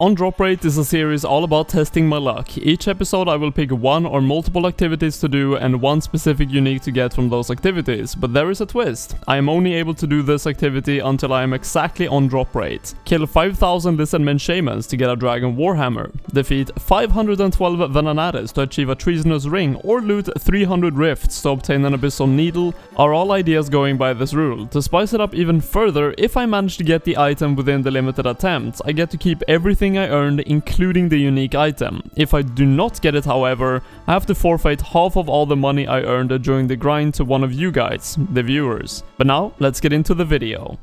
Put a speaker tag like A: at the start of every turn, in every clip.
A: On Drop Rate is a series all about testing my luck. Each episode I will pick one or multiple activities to do and one specific unique to get from those activities, but there is a twist. I am only able to do this activity until I am exactly on drop rate. Kill 5000 Lizardmen Shamans to get a Dragon Warhammer. Defeat 512 Venenatis to achieve a Treasonous Ring or loot 300 Rifts to obtain an Abyssal Needle are all ideas going by this rule. To spice it up even further, if I manage to get the item within the limited attempt, I get to keep everything I earned including the unique item. If I do not get it however, I have to forfeit half of all the money I earned during the grind to one of you guys, the viewers. But now, let's get into the video.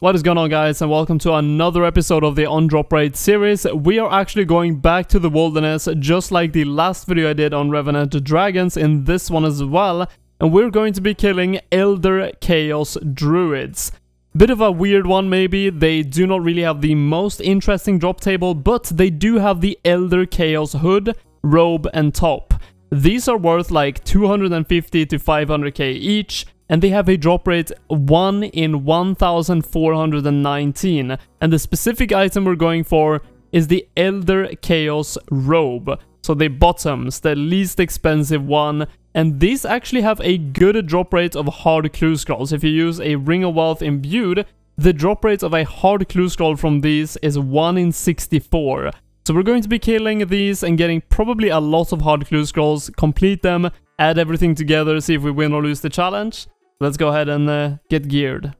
A: What is going on guys and welcome to another episode of the On Drop Rate series. We are actually going back to the wilderness just like the last video I did on Revenant Dragons in this one as well. And we're going to be killing Elder Chaos Druids. Bit of a weird one maybe, they do not really have the most interesting drop table, but they do have the Elder Chaos hood, robe and top. These are worth like 250 to 500k each, and they have a drop rate 1 in 1419, and the specific item we're going for is the Elder Chaos robe. So the bottoms, the least expensive one, and these actually have a good drop rate of hard clue scrolls. If you use a Ring of Wealth imbued, the drop rate of a hard clue scroll from these is 1 in 64. So we're going to be killing these and getting probably a lot of hard clue scrolls, complete them, add everything together, see if we win or lose the challenge. Let's go ahead and uh, get geared.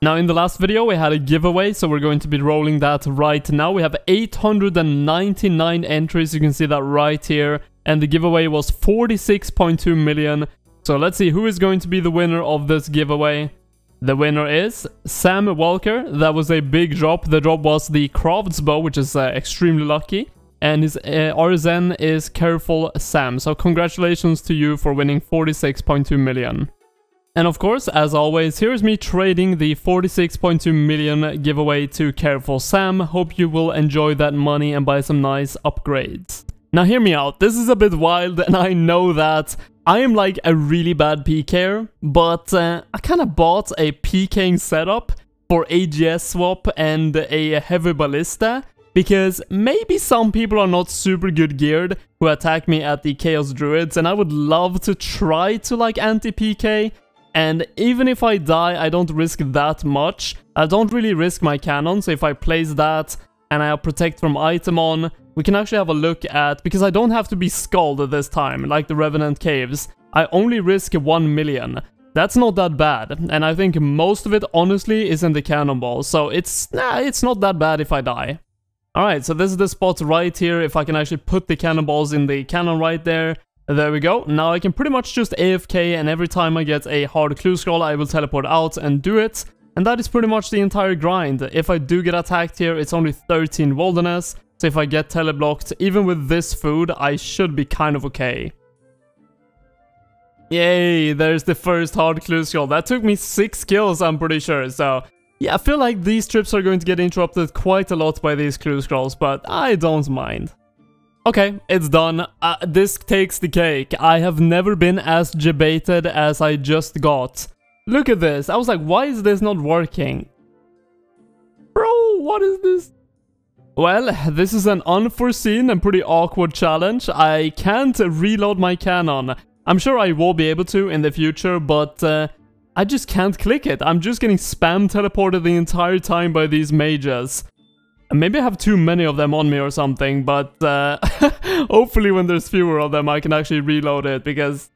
A: Now in the last video we had a giveaway, so we're going to be rolling that right now. We have 899 entries, you can see that right here and the giveaway was 46.2 million. So let's see who is going to be the winner of this giveaway. The winner is Sam Walker. That was a big drop. The drop was the Craw's bow, which is uh, extremely lucky. And his uh, RSN is Careful Sam. So congratulations to you for winning 46.2 million. And of course, as always, here's me trading the 46.2 million giveaway to Careful Sam. Hope you will enjoy that money and buy some nice upgrades. Now hear me out, this is a bit wild and I know that I am like a really bad PKer, but uh, I kinda bought a PKing setup for AGS swap and a heavy ballista because maybe some people are not super good geared who attack me at the Chaos Druids and I would love to try to like anti-PK and even if I die I don't risk that much. I don't really risk my cannon so if I place that and I protect from item on we can actually have a look at, because I don't have to be skulled this time, like the Revenant Caves, I only risk 1 million. That's not that bad, and I think most of it, honestly, is in the cannonball, so it's, nah, it's not that bad if I die. Alright, so this is the spot right here, if I can actually put the cannonballs in the cannon right there. There we go, now I can pretty much just AFK, and every time I get a hard clue scroll, I will teleport out and do it. And that is pretty much the entire grind. If I do get attacked here, it's only 13 wilderness, so if I get teleblocked, even with this food, I should be kind of okay. Yay, there's the first hard clue scroll. That took me 6 kills, I'm pretty sure, so... Yeah, I feel like these trips are going to get interrupted quite a lot by these clue scrolls, but I don't mind. Okay, it's done. Uh, this takes the cake. I have never been as debated as I just got. Look at this. I was like, why is this not working? Bro, what is this? Well, this is an unforeseen and pretty awkward challenge. I can't reload my cannon. I'm sure I will be able to in the future, but uh, I just can't click it. I'm just getting spam teleported the entire time by these mages. Maybe I have too many of them on me or something, but uh, hopefully when there's fewer of them I can actually reload it, because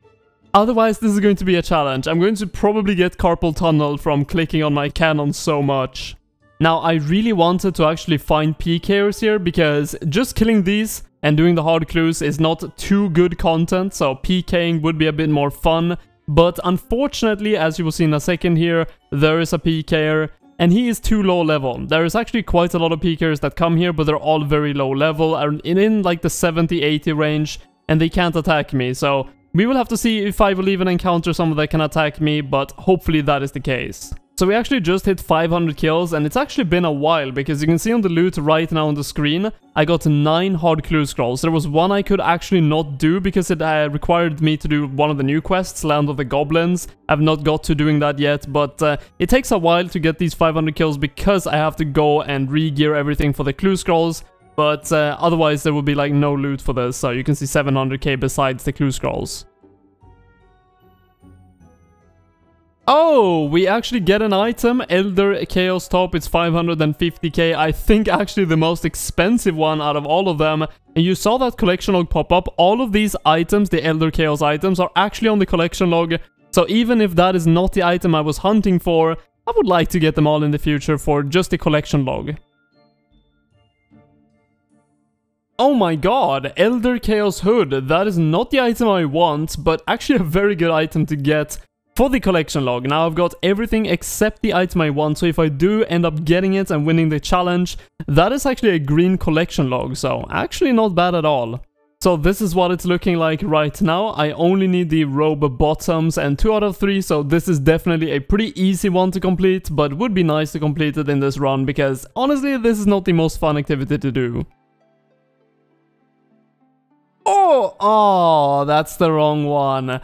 A: otherwise this is going to be a challenge. I'm going to probably get carpal tunnel from clicking on my cannon so much. Now, I really wanted to actually find PKers here because just killing these and doing the hard clues is not too good content, so PKing would be a bit more fun. But unfortunately, as you will see in a second here, there is a PKer and he is too low level. There is actually quite a lot of PKers that come here, but they're all very low level, and in, like the 70-80 range, and they can't attack me, so we will have to see if I will even encounter someone that can attack me, but hopefully that is the case. So we actually just hit 500 kills and it's actually been a while because you can see on the loot right now on the screen I got 9 hard clue scrolls. There was one I could actually not do because it uh, required me to do one of the new quests, Land of the Goblins. I've not got to doing that yet but uh, it takes a while to get these 500 kills because I have to go and re-gear everything for the clue scrolls But uh, otherwise there would be like no loot for this, so you can see 700k besides the clue scrolls. Oh, we actually get an item, Elder Chaos Top, it's 550k, I think actually the most expensive one out of all of them. And you saw that collection log pop up, all of these items, the Elder Chaos items, are actually on the collection log. So even if that is not the item I was hunting for, I would like to get them all in the future for just the collection log. Oh my god, Elder Chaos Hood, that is not the item I want, but actually a very good item to get for the collection log. Now I've got everything except the item I want, so if I do end up getting it and winning the challenge, that is actually a green collection log, so actually not bad at all. So this is what it's looking like right now. I only need the robe bottoms and 2 out of 3, so this is definitely a pretty easy one to complete, but would be nice to complete it in this run because honestly this is not the most fun activity to do. Oh, oh, that's the wrong one.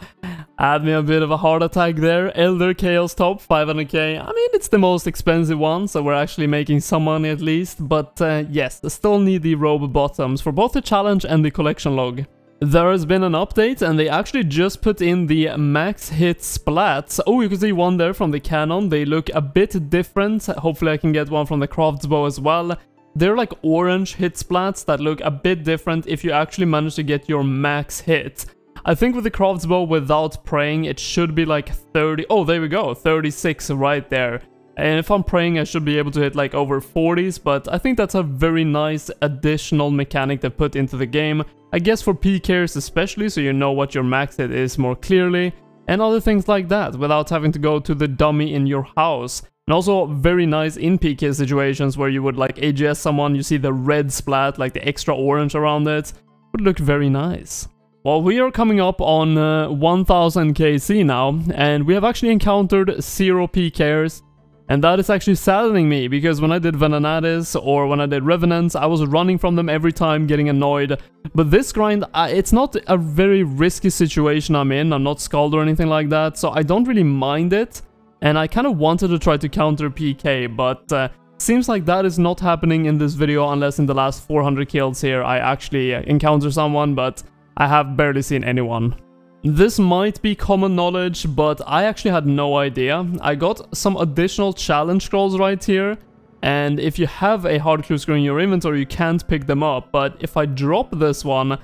A: Had me a bit of a heart attack there. Elder Chaos Top, 500k. I mean, it's the most expensive one, so we're actually making some money at least. But uh, yes, still need the robe bottoms for both the challenge and the collection log. There has been an update and they actually just put in the max hit splats. Oh, you can see one there from the cannon. They look a bit different. Hopefully I can get one from the crossbow as well. They're like orange hit splats that look a bit different if you actually manage to get your max hit. I think with the crossbow without praying it should be like 30, oh there we go, 36 right there. And if I'm praying I should be able to hit like over 40s, but I think that's a very nice additional mechanic they put into the game. I guess for PKers especially, so you know what your max hit is more clearly. And other things like that, without having to go to the dummy in your house. And also very nice in PK situations where you would like AGS someone, you see the red splat, like the extra orange around it, would look very nice. Well, we are coming up on uh, 1000 KC now, and we have actually encountered zero PKers, and that is actually saddening me, because when I did Venenatis or when I did Revenants, I was running from them every time, getting annoyed. But this grind, uh, it's not a very risky situation I'm in, I'm not skulled or anything like that, so I don't really mind it. And I kind of wanted to try to counter PK, but uh, seems like that is not happening in this video unless in the last 400 kills here I actually uh, encounter someone, but I have barely seen anyone. This might be common knowledge, but I actually had no idea. I got some additional challenge scrolls right here, and if you have a hard clue scroll in your inventory, you can't pick them up, but if I drop this one,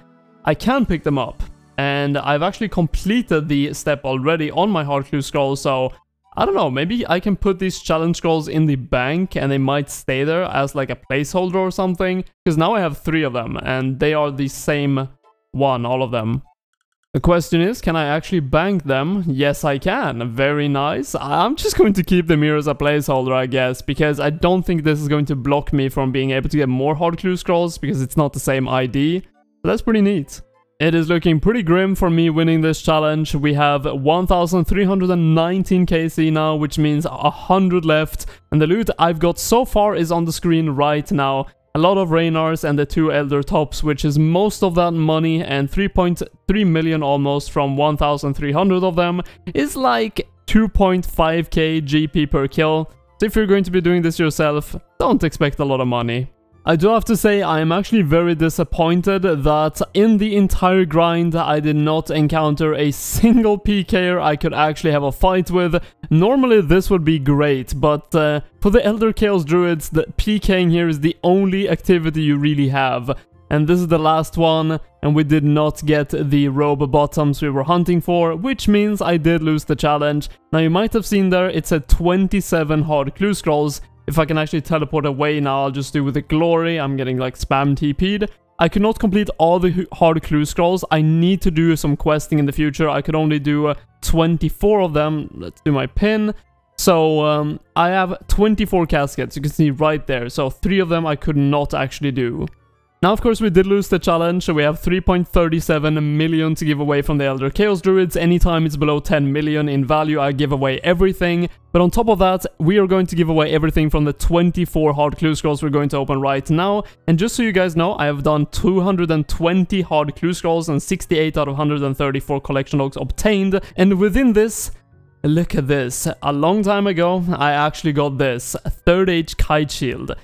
A: I can pick them up. And I've actually completed the step already on my hard clue scroll, so I don't know, maybe I can put these challenge scrolls in the bank and they might stay there as like a placeholder or something. Because now I have three of them and they are the same one, all of them. The question is, can I actually bank them? Yes, I can. Very nice. I'm just going to keep them here as a placeholder, I guess, because I don't think this is going to block me from being able to get more hard clue scrolls because it's not the same ID. So that's pretty neat. It is looking pretty grim for me winning this challenge. We have 1319 KC now, which means 100 left. And the loot I've got so far is on the screen right now. A lot of Ranarrs and the two Elder Tops, which is most of that money, and 3.3 million almost from 1300 of them, is like 2.5k GP per kill. So if you're going to be doing this yourself, don't expect a lot of money. I do have to say I am actually very disappointed that in the entire grind I did not encounter a single PKer I could actually have a fight with. Normally this would be great, but uh, for the Elder Chaos Druids, the PKing here is the only activity you really have. And this is the last one, and we did not get the robe bottoms we were hunting for, which means I did lose the challenge. Now you might have seen there, it said 27 hard clue scrolls, if I can actually teleport away now, I'll just do with the glory. I'm getting like spam TP'd. I could not complete all the hard clue scrolls. I need to do some questing in the future. I could only do uh, 24 of them. Let's do my pin. So um, I have 24 caskets, you can see right there. So three of them I could not actually do. Now, of course, we did lose the challenge, so we have 3.37 million to give away from the Elder Chaos Druids. Anytime it's below 10 million in value, I give away everything. But on top of that, we are going to give away everything from the 24 hard clue scrolls we're going to open right now. And just so you guys know, I have done 220 hard clue scrolls and 68 out of 134 collection logs obtained. And within this, look at this. A long time ago, I actually got this, 3rd Age Kite Shield.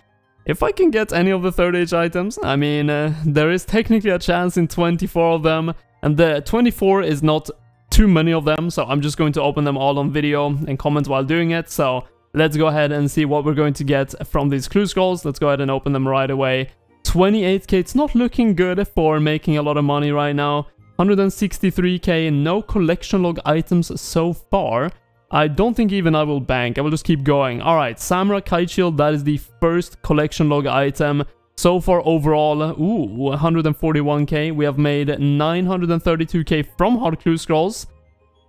A: If I can get any of the third age items, I mean, uh, there is technically a chance in 24 of them, and the 24 is not too many of them, so I'm just going to open them all on video and comment while doing it, so let's go ahead and see what we're going to get from these clue scrolls. Let's go ahead and open them right away. 28k, it's not looking good for making a lot of money right now. 163k, no collection log items so far. I don't think even I will bank, I will just keep going. Alright, Samura Kite Shield, that is the first collection log item. So far overall, ooh, 141k. We have made 932k from Hard Clue Scrolls.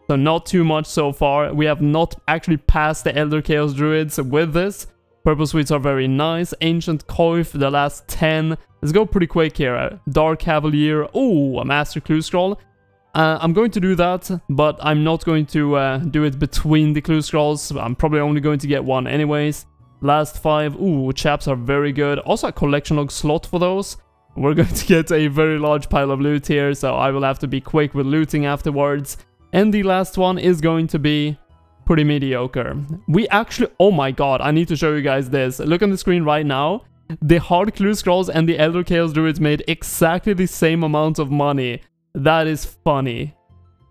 A: So not too much so far. We have not actually passed the Elder Chaos Druids with this. Purple Sweets are very nice. Ancient Coif, the last 10. Let's go pretty quick here. Dark Cavalier. Oh, a Master Clue Scroll. Uh, I'm going to do that, but I'm not going to uh, do it between the clue scrolls. I'm probably only going to get one anyways. Last five, ooh, chaps are very good. Also a collection log slot for those. We're going to get a very large pile of loot here, so I will have to be quick with looting afterwards. And the last one is going to be pretty mediocre. We actually, oh my god, I need to show you guys this. Look on the screen right now. The hard clue scrolls and the Elder Chaos Druids made exactly the same amount of money. That is funny.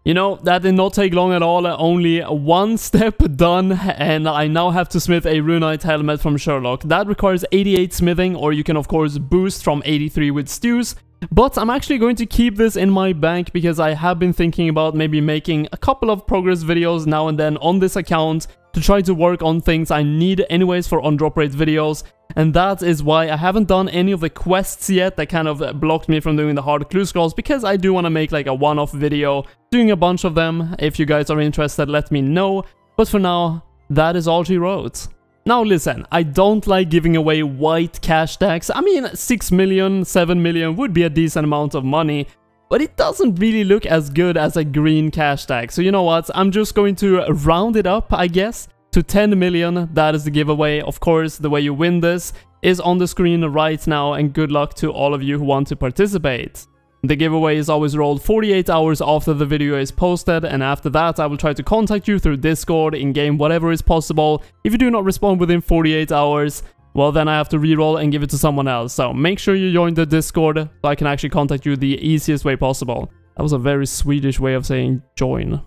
A: You know, that did not take long at all, only one step done, and I now have to smith a Runite helmet from Sherlock. That requires 88 smithing, or you can of course boost from 83 with stews, but I'm actually going to keep this in my bank because I have been thinking about maybe making a couple of progress videos now and then on this account to try to work on things I need anyways for on drop rate videos and that is why I haven't done any of the quests yet that kind of blocked me from doing the hard clue scrolls because I do want to make like a one-off video doing a bunch of them. If you guys are interested, let me know. But for now, that is all she wrote. Now listen, I don't like giving away white cash stacks. I mean, 6 million, 7 million would be a decent amount of money, but it doesn't really look as good as a green cash tag. So you know what, I'm just going to round it up, I guess to 10 million. That is the giveaway. Of course, the way you win this is on the screen right now and good luck to all of you who want to participate. The giveaway is always rolled 48 hours after the video is posted and after that I will try to contact you through Discord, in-game, whatever is possible. If you do not respond within 48 hours, well then I have to reroll and give it to someone else. So make sure you join the Discord so I can actually contact you the easiest way possible. That was a very Swedish way of saying join.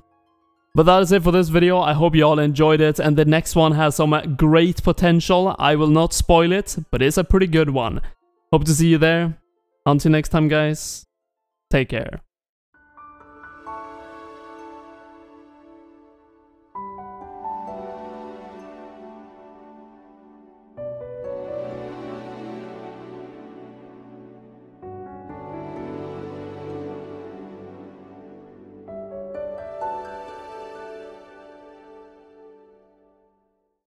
A: But that is it for this video, I hope you all enjoyed it, and the next one has some great potential, I will not spoil it, but it's a pretty good one. Hope to see you there. Until next time guys, take care.